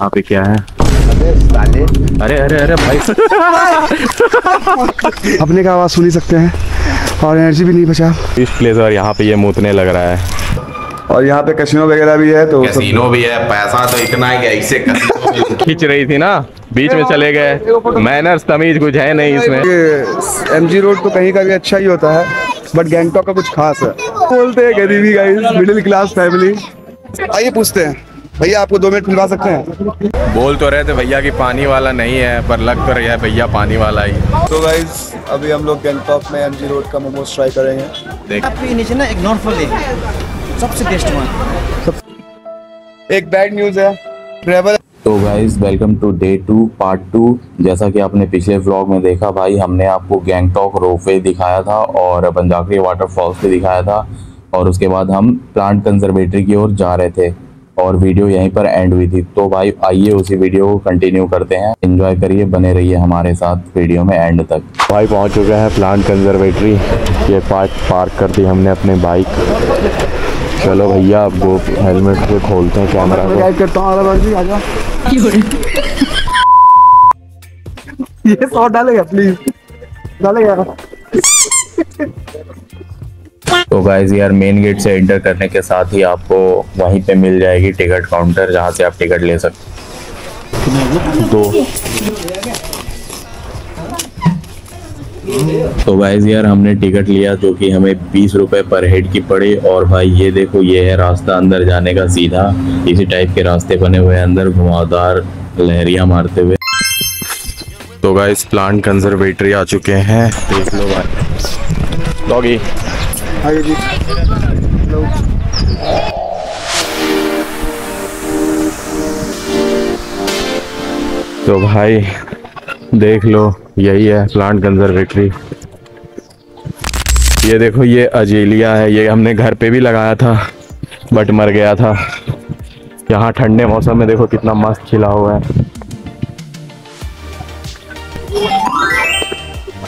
यहाँ पे क्या है? साले अरे अरे अरे भाई। अपने का आवाज़ सुन ही सकते हैं। और एनर्जी भी नहीं बचा। इस प्लेस और यहाँ पे ये मूतने लग रहा है। और यहाँ पे कैसीनो वगैरह भी है तो कैसीनो भी है पैसा तो इतना है कि ऐसे खींच रही थी ना बीच में चले गए। मैनर्स तमीज कुछ है नहीं इसमें। एम जी रोड तो कहीं का भी अच्छा ही होता है बट गैंगटॉक का कुछ खास है। बोलते हैं गरीबी गाइस मिडिल क्लास फैमिली आइए पूछते हैं। भैया आपको दो मिनट मिलवा सकते हैं? बोल तो रहे थे भैया कि पानी वाला नहीं है पर लग तो रहा है भैया पानी वाला ही। तो गाइस अभी हम लोग गैंगटॉक में एमजी रोड का मोमोज ट्राई करेंगे। देख। ना सबसे बेस्ट वन एक बैड न्यूज़ है। ट्रेवल तो guys welcome to day two part two जैसा कि आपने पिछले व्लॉग में देखा भाई हमने आपको गैंगटॉक रोपवे दिखाया था और पंजाकरी वाटरफॉल्स भी दिखाया था। और उसके बाद हम प्लांट कंजर्वेटरी की ओर जा रहे थे। और वीडियो यहीं पर एंड हुई थी। तो भाई आइए उसी वीडियो को कंटिन्यू करते हैं। एंजॉय करिए बने रहिए हमारे साथ वीडियो में एंड तक। भाई पहुँच चुके हैं प्लांट कंजर्वेटरी ये पार्क पार्क कर दी हमने अपने बाइक चलो भैया अब वो हेलमेट से खोलते हैं कैमरा को। करता हूँ ये सौ डालेगा प्लीज़ डालेगा। तो गाइज़ यार मेन गेट से एंटर करने के साथ ही आपको वहीं पे मिल जाएगी टिकट काउंटर जहाँ से आप टिकट ले सकते दो। तो गाइज़ यार, हमने टिकट लिया जो कि हमें बीस रुपए पर हेड की पड़ी और भाई, ये देखो, ये है रास्ता अंदर जाने का सीधा। इसी टाइप के रास्ते बने हुए अंदर, घुमावदार लहरिया मारते हुए। तो गाइस प्लांट कंजर्वेटरी आ चुके हैं। देख लो भाई। डॉगी आगे जी। तो भाई, देख लो, यही है प्लांट कंजर्वेटरी ये देखो, ये अजेलिया है, ये हमने घर पे भी लगाया था बट मर गया था। यहाँ ठंडे मौसम में देखो कितना मस्त खिला हुआ है।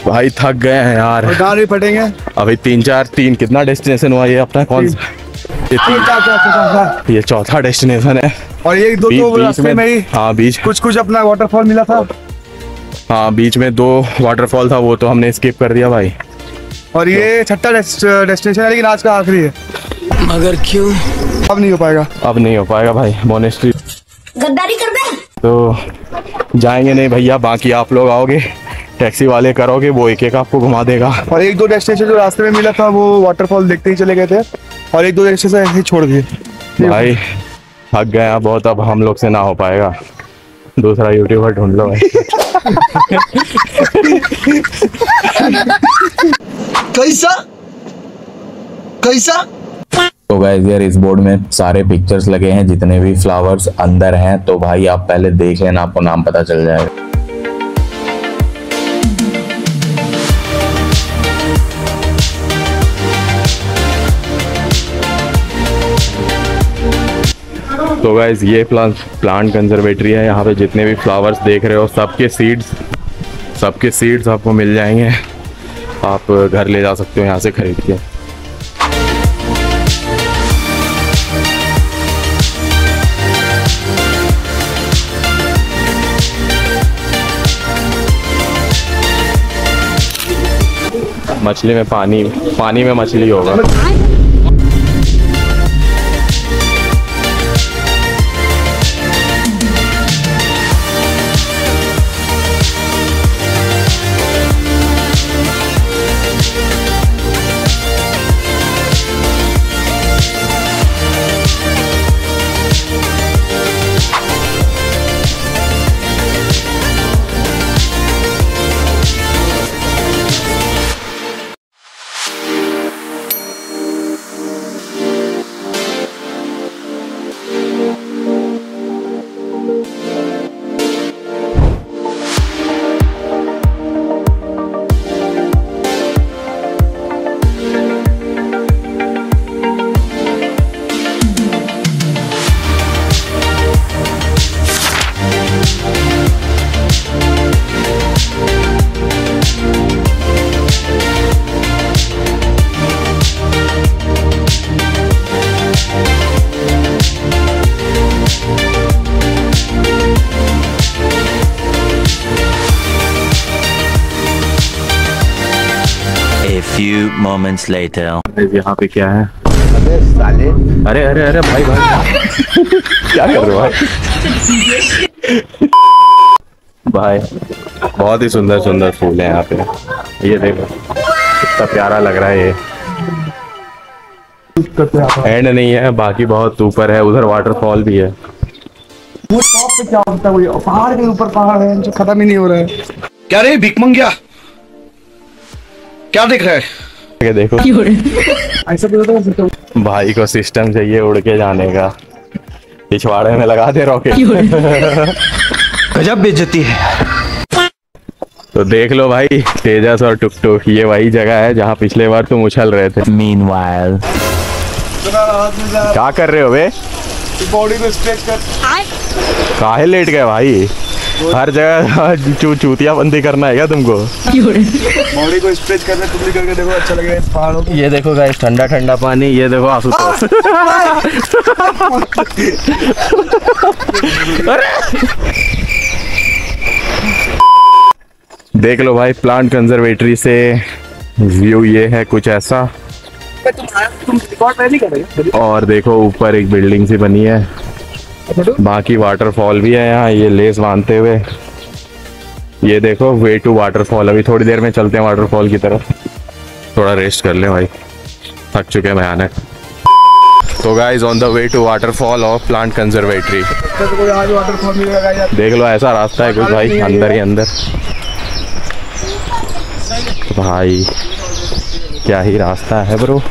भाई थक गए हैं यार। और गाँव भी फटेंगे? अभी तीन चार तीन कितना डेस्टिनेशन हुआ ये अपना कौन सा? ये, चौथा डेस्टिनेशन है। और ये दो दो बीच रास्ते में में ही हाँ बीच। कुछ कुछ अपना वाटरफॉल मिला था। हाँ बीच में दो वाटरफॉल था वो तो हमने स्किप कर दिया भाई। और ये छठा डेस्टिनेशन है लेकिन आज का आखिरी है। मगर क्यों? अब नहीं हो पाएगा। अब नहीं हो पाएगा भाई मोनेस्ट्री गद्दारी कर दे। तो जाएँगे नहीं भैया बाकी आप लोग आओगे। टैक्सी वाले करोगे वो एक एक आपको घुमा देगा। और एक दो डेस्टिनेशन जो रास्ते में मिला था वो वाटरफॉल देखते ही चले गए थे। और एक दो डेस्टिनेशन ऐसे ही छोड़ दिए। भाई थक गए बहुत अब हम लोग से ना हो पाएगा। दूसरा यूट्यूबर ढूंढ लो भाई। कैसा? कैसा? तो गाइज़ यार इस बोर्ड में सारे पिक्चर्स लगे हैं जितने भी फ्लावर्स अंदर हैं तो भाई आप पहले देख लेना आपको नाम पता चल जाएगा। तो गाइज़ ये प्लांट प्लांट कंजर्वेटरी है, यहाँ पे जितने भी फ्लावर्स देख रहे हो, सबके सीड्स सबके सीड्स आपको मिल जाएँगे। आप घर ले जा सकते हो यहाँ से खरीद के। मछली में पानी पानी में मछली होगा। Moments later. यहाँ पे क्या है? अरे अरे अरे अरे भाई भाई। क्या कर रहे हो भाई? भाई बहुत ही सुंदर सुंदर फूल है यहाँ पे। ये देखो कितना प्यारा लग रहा है ये। एंड नहीं है बाकी बहुत ऊपर है उधर वाटरफॉल भी है। वो टॉप पे क्या होता है वो पहाड़ के ऊपर पहाड़ है जो खत्म ही नहीं हो रहा है। क्या रे भिक मंगिया क्या देख रहा है? ये देखो। ऐसा भी भाई को सिस्टम चाहिए उड़ के जाने का। पिछवाड़े में लगा दे रॉकेट गजब बेइज्जती है। तो देख लो भाई तेजस और टुक टुक ये वही जगह है जहाँ पिछले बार तुम उछल रहे थे। Meanwhile, क्या कर रहे हो बे? बॉडी को स्ट्रेच कर। काहे लेट गए भाई? हर जगह चू चूतिया बंदी करना है क्या तुमको? बॉडी को स्ट्रेच करना तुम भी करके देखो अच्छा लगेगा पहाड़ों ये देखो गाइस ठंडा ठंडा पानी ये देखो आशुतोष देख लो भाई प्लांट कंजर्वेटरी से व्यू ये है कुछ ऐसा। तुम रिकॉर्ड नहीं कर रहे और देखो ऊपर एक बिल्डिंग सी बनी है। बाकी वाटरफॉल भी है यहाँ, ये लेस बांधते हुए। ये देखो वे टू वाटरफॉल अभी थोड़ी देर में चलते हैं वाटरफॉल की तरफ़। थोड़ा रेस्ट कर ले भाई। थक चुके हैं भयानक। तो guys on the way to waterfall of plant conservatory देख लो, ऐसा रास्ता है कुछ भाई, अंदर ही अंदर। भाई, क्या ही रास्ता है ब्रो।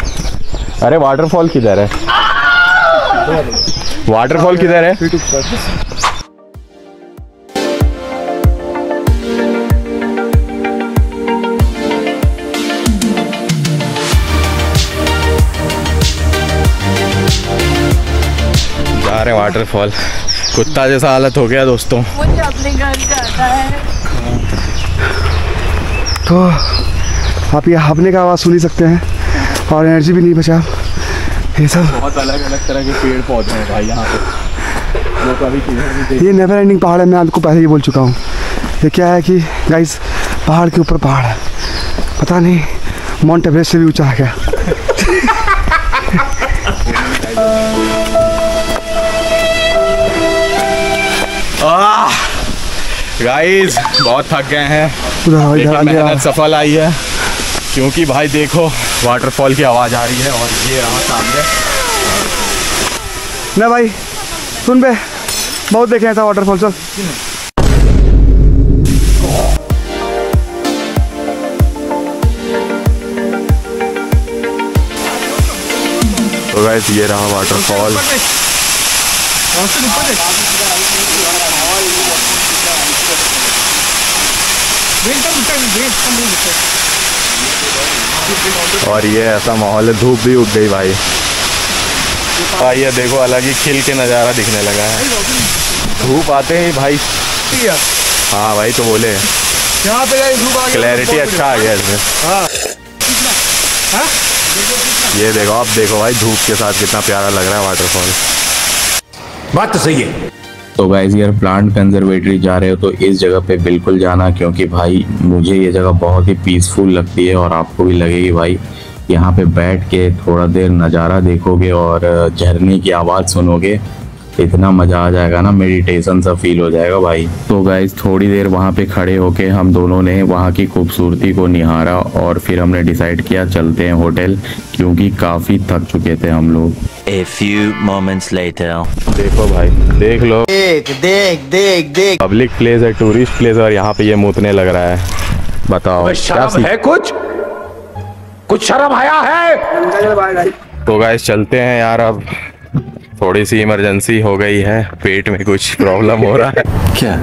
अरे वाटरफॉल किधर है? वाटरफॉल किधर है? जा रहे हैं वाटरफॉल कुत्ता जैसा हालत हो गया दोस्तों। मुझे अपने घर जाना है। तो आप ये हबने का आवाज़ सुन ही सकते हैं। और एनर्जी भी नहीं बचा। ये सब। बहुत अलग अलग तरह के पेड़ पौधे हैं भाई यहाँ पे। वो कभी किधर ये नेवर एंडिंग पहाड़ है मैं आपको पहले ही बोल चुका हूँ। ये क्या है कि गाइस पहाड़ के ऊपर पहाड़ है। पता नहीं माउंट एवरेस्ट से भी ऊँचा है क्या? गाइस बहुत थक गए हैं। मेहनत सफल आई है। क्योंकि भाई देखो वाटरफॉल की आवाज़ आ रही है और ये रहा सामने ना भाई सुन बे बहुत देखे ऐसा वाटरफॉल चल तो गाइस ये रहा वाटरफॉल और ये ऐसा माहौल है धूप भी उग गई भाई। और ये देखो अलग ही खिल के नज़ारा दिखने लगा है। धूप आते ही भाई। हाँ भाई तो बोले। यहाँ पे धूप आ क्लैरिटी अच्छा आ गया इसमें। ये देखो आप देखो भाई धूप के साथ कितना प्यारा लग रहा है वाटरफॉल बात तो सही है। तो गाइज़ यार प्लांट कंजर्वेटरी जा रहे हो तो इस जगह पे बिल्कुल जाना, क्योंकि भाई मुझे ये जगह बहुत ही पीसफुल लगती है और आपको भी लगेगी भाई। यहाँ पे बैठ के थोड़ा देर नज़ारा देखोगे और झरने की आवाज़ सुनोगे। इतना मज़ा आ जाएगा ना मेडिटेशन सा फील हो जाएगा भाई। तो गाइज़ थोड़ी देर वहाँ पे खड़े होके हम दोनों ने वहाँ की खूबसूरती को निहारा और फिर हमने डिसाइड किया चलते हैं होटल क्योंकि काफ़ी थक चुके थे हम लोग। A few moments later. देखो भाई देख लो। देख देख देख देख। पब्लिक प्लेस है टूरिस्ट प्लेस और यहाँ पे ये मूतने लग रहा है। बताओ क्या है कुछ? कुछ शर्म आया है? तो गाइस चलते हैं यार अब। थोड़ी सी इमरजेंसी हो गई है पेट में कुछ प्रॉब्लम हो रहा है। क्या?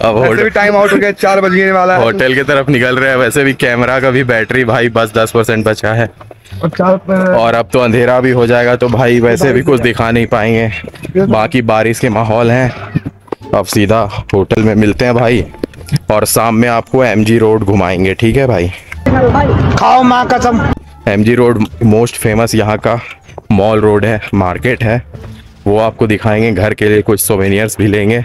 अब वैसे भी होटल टाइम आउट हो गया चार बजने वाला। है होटल की तरफ़ निकल रहे हैं वैसे भी कैमरा का भी बैटरी भाई बस दस परसेंट बचा है। और अब तो अंधेरा भी हो जाएगा तो भाई वैसे भी कुछ दिखा नहीं पाएँगे। बाकी बारिश के माहौल हैं। अब सीधा होटल में मिलते हैं भाई और शाम में आपको एमजी रोड घुमाएँगे ठीक है भाई? खाओ माँ कसम। एम रोड मोस्ट फ़ेमस यहाँ का मॉल रोड है, मार्केट है। वो आपको दिखाएँगे, घर के लिए कुछ सोवेनियर्स भी लेंगे।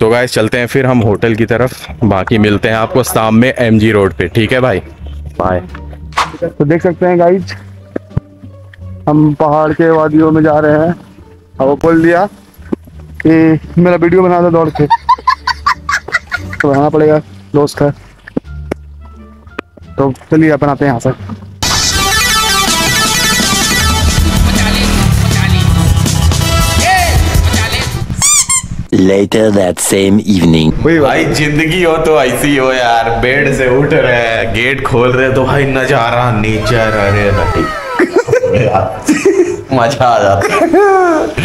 तो गाइस चलते हैं फिर हम होटल की तरफ़। बाकी मिलते हैं आपको शाम में एमजी रोड पे। ठीक है भाई? बाय तो देख सकते हैं गाइज़ हम पहाड़ के वादियों में जा रहे हैं। वो बोल दिया। कि मेरा वीडियो बना दो दौड़ के। तो बनाना पड़ेगा, दोस्त का। तो चलिए अब बनाते हैं यहाँ से। Later that same evening. भाई ज़िंदगी हो तो ऐसी हो यार। बेड से उठ रहे हैं गेट खोल रहे तो भाई नज़ारा नेचर अरे भाई। मज़ा आ जाता है।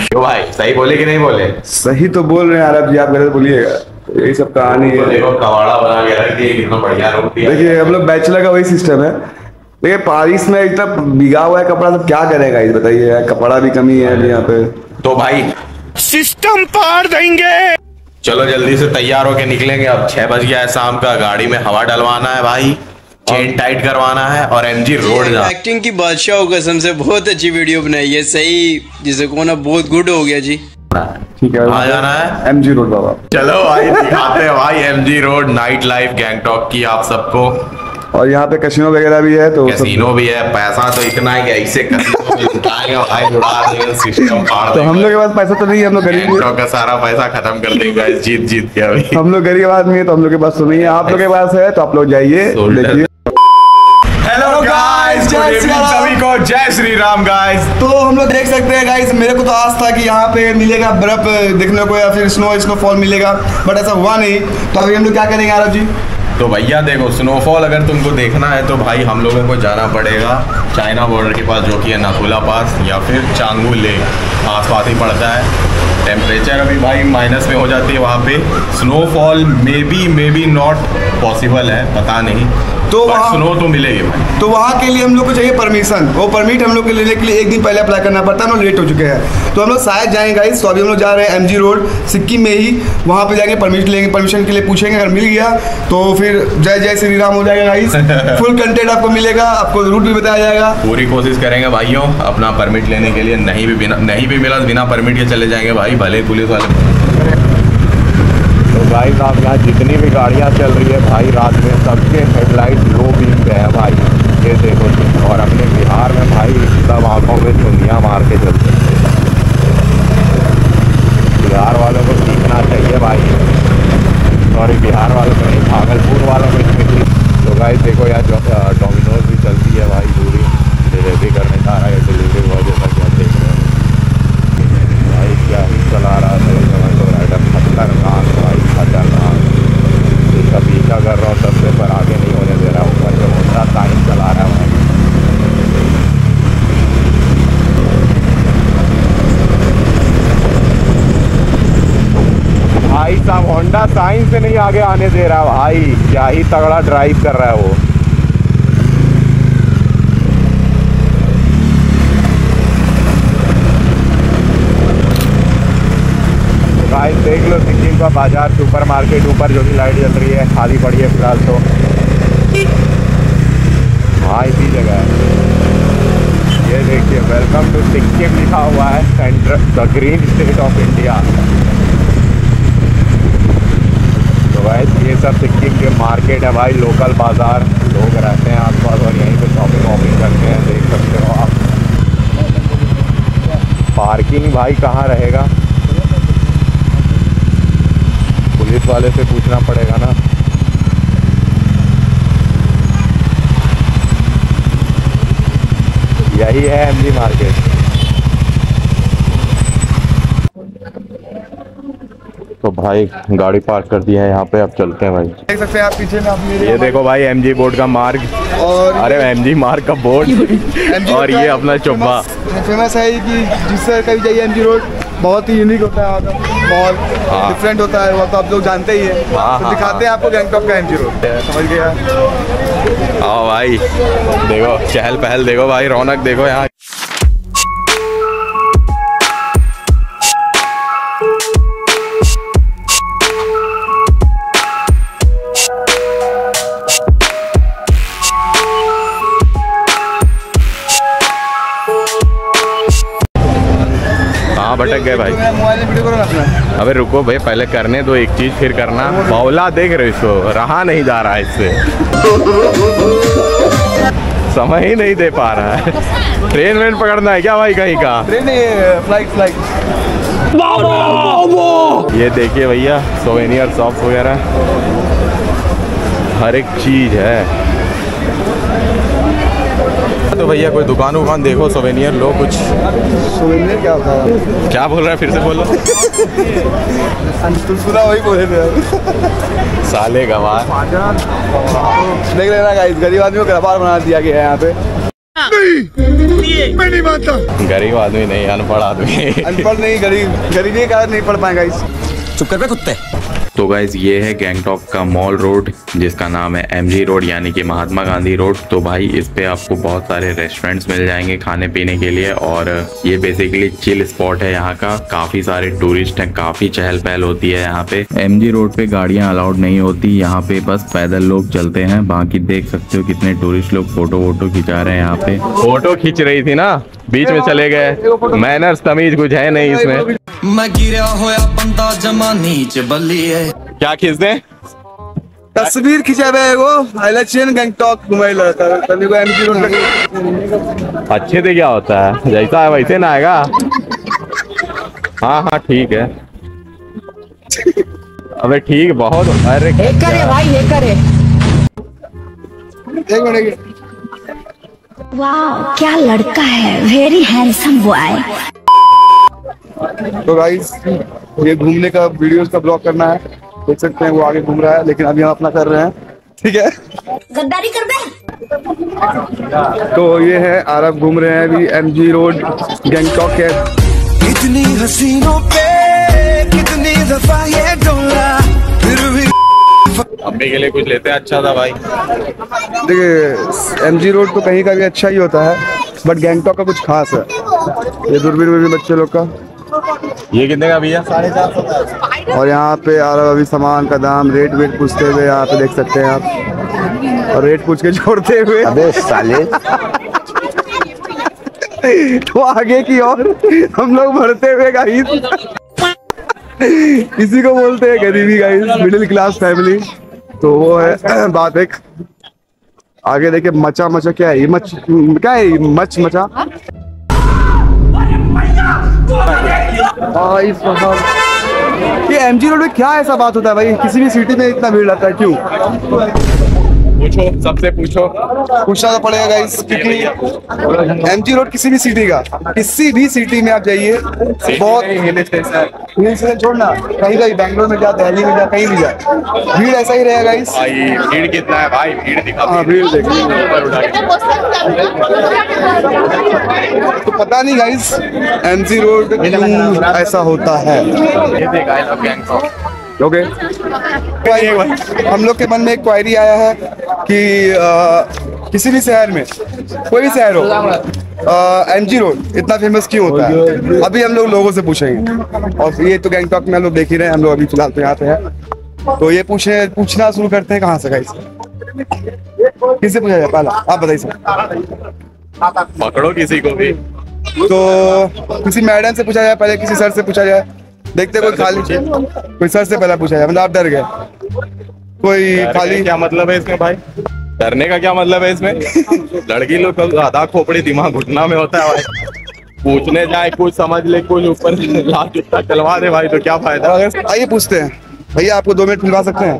क्यों भाई सही बोले कि नहीं बोले? सही तो बोल रहे हैं यार अब जी आप गलत बोलिएगा यही सब कहानी तो है। देखो कवाड़ा बना के रख दिए कितना बढ़िया रूम दिया। देखिए हम लोग बैचलर का वही सिस्टम है। देखिए पारिस में इतना बिगा हुआ है कपड़ा सब क्या करेगा इस बताइए कपड़ा भी कमी है अभी यहाँ पे। तो भाई सिस्टम पार देंगे। चलो जल्दी से तैयार होके निकलेंगे। अब छह बज गया है शाम का। गाड़ी में हवा डलवाना है भाई। चेन टाइट करवाना है और एमजी रोड जा। एक्टिंग की बादशाह हो कसम से बहुत अच्छी वीडियो बनाई है। सही जिसे को ना बहुत गुड हो गया जी। ठीक है कहाँ जाना है। एम जी रोड बाबा। चलो भाई दिखाते हैं भाई MG road night life Gangtok की आप सबको। और यहाँ पे कैसीनो वगैरह भी है तो कैसीनो भी है पैसा तो इतना है कि ऐसे तो हम लोग के पास पैसा तो नहीं है हम लोग गरीब का सारा पैसा खत्म कर देंगे जीत जीत के अभी। हम लोग गरीब आदमी है तो हम लोग के पास तो नहीं है। आप लोग के पास है तो आप लोग जाइए देखिए। जय श्री राम। सभी को जय श्री राम गाइस तो हम लोग देख सकते हैं गाइस मेरे को तो आस था कि यहाँ पे मिलेगा बर्फ़ देखने को या फिर स्नो स्नोफॉल मिलेगा बट ऐसा हुआ नहीं। तो अभी हम लोग क्या करेंगे आरव जी? तो भैया देखो स्नोफॉल अगर तुमको देखना है तो भाई हम लोगों को जाना पड़ेगा चाइना बॉर्डर के पास, जो कि है नाथुला पास या फिर चांगू लेक। आस पास ही पड़ता है। टेम्परेचर अभी भाई माइनस में हो जाती है वहाँ पे। Snowfall maybe maybe not possible है, पता नहीं। तो वहाँ- स्नो तो मिलेगी। भाई तो वहाँ के लिए हम लोग को चाहिए परमिशन वो परमिट हम लोग को लेने के लिए एक दिन पहले अप्लाई करना पड़ता है हम लेट हो चुके हैं। तो हम लोग शायद जाएँगे गाइस तो अभी हम लोग जा रहे हैं एमजी रोड सिक्किम में ही। वहाँ पे जाएँगे परमिट लेंगे परमिशन के लिए पूछेंगे अगर मिल गया तो फिर जय जय श्री राम हो जाएगा गाइस फुल कंटेंट आपको मिलेगा आपको रूट भी बताया जाएगा। पूरी कोशिश करेंगे भाइयों अपना परमिट लेने के लिए। नहीं भी बिना नहीं भी मिला बिना परमिट के चले जाएँगे भाई भले पुलिस वाले भाई साहब, यहाँ जितनी भी गाड़ियाँ चल रही है भाई, रात में सबके हेडलाइट लो बीम पे है भाई। ये देखो और अपने बिहार में भाई, सब आँखों में चुनिया मार के चलते बिहार वालों को सीखना चाहिए भाई। सॉरी, बिहार वालों को नहीं, भागलपुर वालों को स्पेशली तो भाई देखो यार जो डोमिनोज भी चलती है भाई पूरी डिलीवरी करने का रहा है डिलीवरी बॉय जैसा कि आप देख रहे हो भाई क्या ही चला रहा है सही समझ लो राइडर खतरनाक भाई खतरनाक इसका पीछा कर रहा हूँ सबसे पर आगे नहीं होने दे रहा ऊपर से मोटा टाइम चला रहा है भाई भाई साहब होंडा साइन से नहीं आगे आने दे रहा भाई, क्या ही तगड़ा ड्राइव कर रहा है वो। गाइस देख लो, सिक्किम का बाज़ार सुपर मार्केट ऊपर जो भी लाइट जल रही है, खाली पड़ी है फ़िलहाल तो। हाँ इसी जगह है। ये देखिए वेलकम टू सिक्किम लिखा हुआ है central the green state of India भाई ये सब सिक्किम के मार्केट है भाई लोकल बाज़ार। लोग रहते हैं आसपास और यहीं पे शॉपिंग वॉपिंग करते हैं, देख सकते हो आप। पार्किंग भाई कहाँ रहेगा? पुलिस वाले से पूछना पड़ेगा ना। यही है एमजी मार्केट। तो भाई गाड़ी पार्क कर दिया है यहाँ पे अब चलते हैं भाई। देख सकते हैं आप पीछे में आप मेरे ये देखो भाई एमजी बोर्ड का मार्ग। और अरे एमजी मार्ग का बोर्ड और ये अपना चुब्बा फेमस- है कि जिससे कभी जाइए एमजी रोड बहुत ही यूनिक होता है बहुत डिफरेंट होता है वो तो आप लोग जानते ही है। हाँ, तो हाँ, दिखाते हैं आपको गैंगटॉक का एम जी रोड समझ गया? आओ भाई देखो चहल पहल देखो भाई रौनक देखो यहाँ। कहाँ भटक गए भाई। अबे रुको भाई पहले करने दो एक चीज़ फिर करना। बौला देख रहे इसको रहा नहीं जा रहा है इससे। समय ही नहीं दे पा रहा है। ट्रेन वेन पकड़ना है क्या भाई कहीं का? ट्रेन फ़्लाइट फ़्लाइट ये देखिए भैया सोवेनियर शॉप वगैरह। हर एक चीज़ है। तो भैया कोई दुकान वुकान देखो सोवेनियर लो कुछ। सोवेनियर क्या होता है? क्या बोल रहा है? फिर से बोलो। सुना वही बोले थे साले गवार देख लेना गाइस गरीब आदमी को गरबार बना दिया गया है यहाँ पे। गरीब आदमी नहीं अनपढ़ आदमी। अनपढ़ नहीं गरीब गरीबी के कारण नहीं पढ़ पाएगा इस चुप कर पे कुत्ते। तो गाइज़ ये है गैंगटॉक का मॉल रोड जिसका नाम है एमजी रोड यानी कि महात्मा गांधी रोड तो भाई इस पे आपको बहुत सारे रेस्टोरेंट्स मिल जाएँगे खाने पीने के लिए और ये बेसिकली चिल स्पॉट है यहाँ का। काफ़ी सारे टूरिस्ट हैं काफ़ी चहल पहल होती है यहाँ पे। एमजी रोड पे गाड़ियाँ अलाउड नहीं होती यहाँ पे बस पैदल लोग चलते हैं। बाकी देख सकते हो कितने टूरिस्ट लोग फ़ोटो वोटो खिंचा रहे हैं यहाँ पे। फ़ोटो खींच रही थी ना? बीच में चले गए। मैनर्स तमीज कुछ है नहीं इसमें। मैं गिरा होया बंदा जमा नीच बल्ली है। क्या खींच दें तस्वीर खिंचा है वो इलेक्शन गैंगटॉक घुमाई लड़का तभी को एमजी रोड लगे अच्छे से क्या होता है? जैसा है वैसे ना आएगा। हाँ हाँ ठीक है। अबे ठीक बहुत अरे एक करे भाई ये करे। एक मिनट वाह क्या लड़का है। वेरी हैंडसम बॉय तो गाइस ये घूमने का वीडियोस का ब्लॉग करना है। देख सकते हैं वो आगे घूम रहा है लेकिन अभी हम अपना कर रहे हैं। ठीक है? गद्दारी कर दे तो ये है आरब घूम रहे हैं अभी एमजी रोड गैंगटॉक है। कितनी हसीनों पे कितनी दफ़ा ये डोला फिर भी अम्मी के लिए कुछ लेते हैं अच्छा था भाई। देखिए एम जी रोड तो कहीं का भी अच्छा ही होता है बट गैंगटॉक का कुछ खास है। ये दूरबीन में बच्चे लोग का। ये कितने का भैया? और यहाँ पे आरब अभी सामान का दाम रेट वेट पूछते हुए यहाँ पे देख सकते हैं आप। और रेट पूछ के छोड़ते हुए। अबे साले। तो आगे की ओर हम लोग बढ़ते हुए गाइस इसी को बोलते हैं गरीबी गाइस मिडिल क्लास फैमिली तो वो है बात एक। आगे देखे मचा मचा क्या है? ये मच क्या है मच मचा? भाई साहब। ये एमजी रोड में क्या ऐसा बात होता है भाई? किसी भी सिटी में इतना भीड़ रहता है? क्यों? पूछो सबसे पूछो। पूछना तो पड़ेगा गाइस क्योंकि एमजी रोड किसी भी सिटी का किसी भी सिटी में आप जाइए बहुत हिल स्टेशन छोड़ना। कहीं कहीं बैंगलोर में जा दिल्ली में जा कहीं भी जा। भीड़ ऐसा ही रहेगा गाइस भीड़ कितना है भाई भीड़ दिखा हाँ भीड़ के। तो पता नहीं गाइस एम एमजी रोड ऐसा होता है। ये ओके हम लोग के मन में एक क्वायरी आया है कि अ, किसी भी शहर में कोई भी शहर हो एमजी रोड इतना फ़ेमस क्यों होता है? अभी हम लोग लोगों से पूछेंगे। और ये तो गैंगटॉक में हम लोग देख ही रहे हैं हम लोग अभी फ़िलहाल तो यहाँ पे है। तो ये पूछे पूछना शुरू करते हैं कहाँ से गाइस? किससे पूछा जाए? पहला आप बताइए सर। पकड़ो किसी को भी। तो किसी मैडम से पूछा जाए पहले किसी सर से पूछा जाए। देखते कोई खाली कोई सर से पहले पूछा जाए मतलब आप डर गए। कोई खाली क्या मतलब है इसमें भाई? डरने का क्या मतलब है इसमें? लड़की लोग आधा खोपड़ी दिमाग घुटना में होता है भाई। पूछने जाए कुछ समझ ले कुछ ऊपर चलवा दे भाई तो क्या फ़ायदा? आइए पूछते हैं। भैया आपको दो मिनट मिलवा सकते हैं?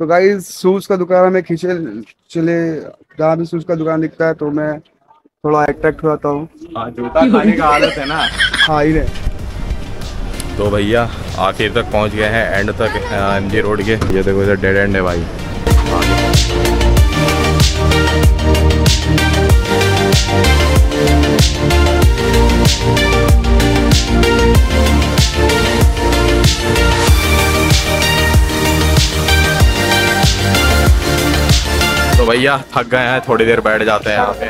तो गाइस शूज़ का दुकान हमें खींचे चले जहाँ भी शूज़ का दुकान दिखता है तो मैं थोड़ा अट्रैक्ट हो जाता हूँ। हाँ, जूता खाने का आदत है ना? हाँ ही। तो भैया आखिर तक पहुँच गए हैं एंड तक एम जी रोड के। ये देखो इधर डेड एंड है भाई। भैया थक गए हैं थोड़ी देर बैठ जाते हैं यहाँ पे।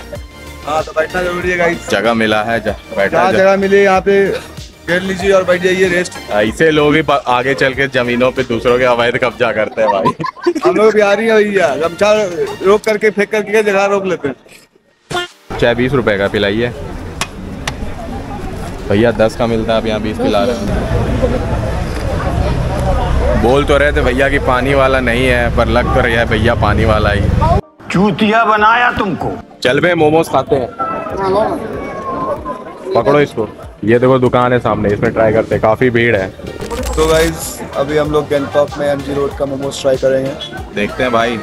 हाँ तो बैठना ज़रूरी है जगह मिला है जगह। मिले यहाँ पे घेर लीजिए और बैठ जाइए रेस्ट ऐसे लोग ही आगे चल के जमीनों पे दूसरों के अवैध कब्जा करते हैं भाई। हम लोग बिहारी हैं भैया। गमछा रोक करके फेंक करके जगह रोक लेते हैं। चाहे बीस रुपए का पिलाइए। भैया दस का मिलता है आप यहाँ बीस पिला रहे हैं। बोल तो रहे थे भैया कि पानी वाला नहीं है पर लग तो रहा है भैया पानी वाला ही। चूतिया बनाया तुमको। चल बे मोमोज खाते हैं। पकड़ो इसको। ये देखो दुकान है सामने इसमें ट्राई करते हैं। काफ़ी भीड़ है। तो गाइस अभी हम लोग गैंगटॉक में एमजी रोड का मोमोज ट्राई करेंगे। देखते हैं भाई।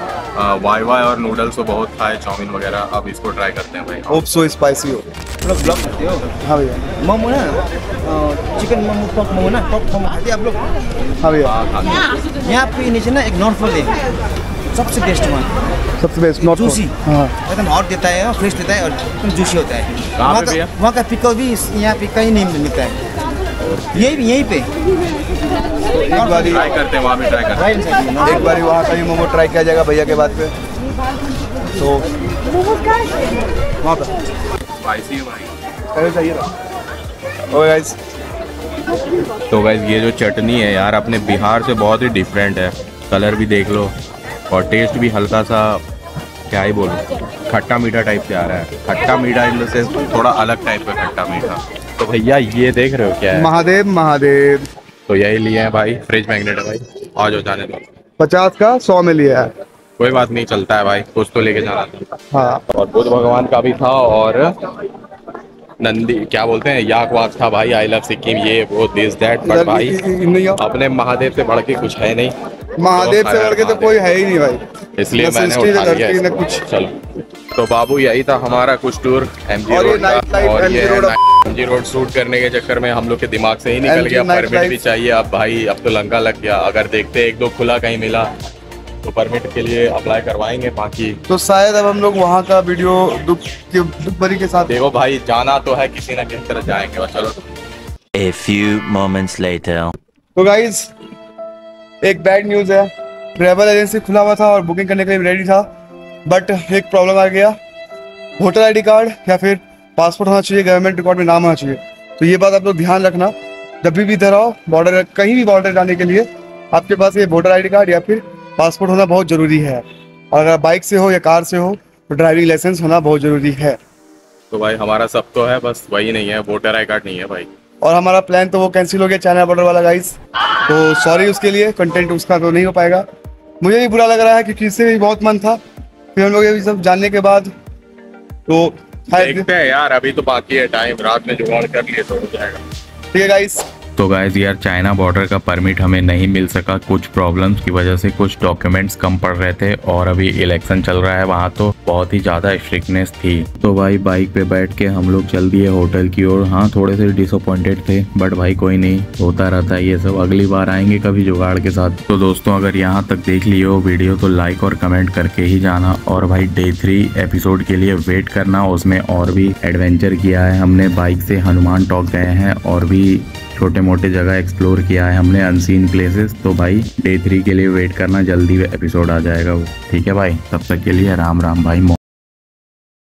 वाई वाई और नूडल्स तो बहुत खाए चाउमीन वगैरह। अब इसको ट्राई करते हैं भाई। होप सो स्पाइसी हो। लोग ब्लॉग करते हो? हाँ भैया। मोमो ना? चिकन मोमो पॉप मोमो ना? पॉप मोमो खाते आप लोग? हाँ भैया। यहाँ पे नीचे ना एक नॉर्थ फ्लोर है। सबसे बेस्ट वहाँ सबसे बेस्ट नॉट जूसी हाँ। एकदम हॉट देता है फ्रेश देता है और एकदम जूसी होता है। कहाँ वहाँ पे का भैया? वहाँ का पिकल भी यहाँ पे कहीं नहीं मिलता है। यही भी यहीं पे। एक बारी ट्राई करते हैं वहाँ भी ट्राई करते में एक बारी वहाँ का भी मोमो ट्राई किया जाएगा भैया के बाद पे। तो वहाँ पे। हैं स्पाइसी भाई। पहले चाहिए था ओके गाइस तो गाइज़ ये जो चटनी है यार अपने बिहार से बहुत ही डिफरेंट है। कलर भी देख लो। और टेस्ट भी हल्का सा क्या ही बोलूँ खट्टा मीठा टाइप से आ रहा है। खट्टा मीठा इन से थोड़ा अलग टाइप का खट्टा मीठा। तो भैया ये देख रहे हो क्या है? महादेव महादेव। तो यही लिए हैं भाई फ्रिज मैग्नेट है भाई। आ जाओ जाने दो। पचास का सौ में लिया है। कोई बात नहीं चलता है भाई कुछ तो लेके जाना। था हाँ। और बुद्ध भगवान का भी था और नंदी क्या बोलते हैं याक वाक था भाई आई लव सिक्किम ये वो दिस दैट बट भाई अपने महादेव से बढ़ के कुछ है नहीं। महादेव से बढ़ के तो कोई है ही नहीं भाई। इसलिए मैंने उठा लिया। कुछ। चलो। तो बाबू यही था हमारा कुछ टूर एम जी रोड का। और ये रोड एमजी रोड शूट करने के चक्कर में हम लोग के दिमाग से ही निकल गया परमिट भी चाहिए। अब भाई अब तो लंका लग गया। अगर देखते एक दो खुला कहीं मिला तो परमिट के लिए अप्लाई करवाएँगे बाकी। तो शायद अब हम लोग वहाँ का वीडियो दुख के दुख भरी के साथ देखो भाई जाना तो है किसी ना किसी तरह जाएँगे चलो। A few moments later. तो गाइज़ एक बैड न्यूज़ है। ट्रैवल एजेंसी खुला हुआ था और बुकिंग करने के लिए रेडी था। बट एक प्रॉब्लम आ गया। वोटर आईडी कार्ड या फिर पासपोर्ट होना चाहिए गवर्नमेंट रिकॉर्ड में नाम होना चाहिए। तो ये बात आप लोग ध्यान रखना। जब भी इधर आओ बॉर्डर कहीं भी बॉर्डर जाने के लिए, आपके पास ये वोटर आईडी कार्ड या फिर पासपोर्ट होना बहुत ज़रूरी है। और अगर बाइक से हो या कार से हो तो ड्राइविंग लाइसेंस होना बहुत ज़रूरी है। तो भाई, हमारा सब तो है, बस वही नहीं है वोटर आई कार्ड नहीं है भाई। और हमारा प्लान तो वो कैंसिल हो गया चाइना बॉर्डर वाला गाइस तो सॉरी उसके लिए कंटेंट उसका तो नहीं हो पाएगा। मुझे भी बुरा लग रहा है क्योंकि इससे भी बहुत मन था। फिर हम लोग ये सब जानने के बाद तो देखते हैं यार अभी तो बाकी है टाइम रात में जुगाड़ कर लिए तो हो जाएगा। ठीक है गाइस तो गाइज़ यार चाइना बॉर्डर का परमिट हमें नहीं मिल सका। कुछ प्रॉब्लम्स की वजह से कुछ डॉक्यूमेंट्स कम पड़ रहे थे और अभी इलेक्शन चल रहा है, वहाँ तो बहुत ही ज़्यादा स्ट्रिक्टनेस थी। तो भाई बाइक पे बैठ के हम लोग चल दिए होटल की ओर। हाँ थोड़े से डिसअपॉइंटेड थे बट भाई, कोई नहीं, होता रहता है ये सब। अगली बार आएँगे कभी जुगाड़ के साथ। तो दोस्तों, अगर यहाँ तक देख हो वीडियो तो लाइक और कमेंट करके ही जाना। और भाई डे थ्री एपिसोड के लिए वेट करना, उसमें और भी एडवेंचर किया है हमने। बाइक से हनुमान टॉक गए हैं और भी छोटे मोटे जगह एक्सप्लोर किया है हमने अनसीन प्लेसेस तो भाई डे थ्री के लिए वेट करना, जल्दी एपिसोड आ जाएगा वो। ठीक है भाई? तब तक के लिए राम राम भाई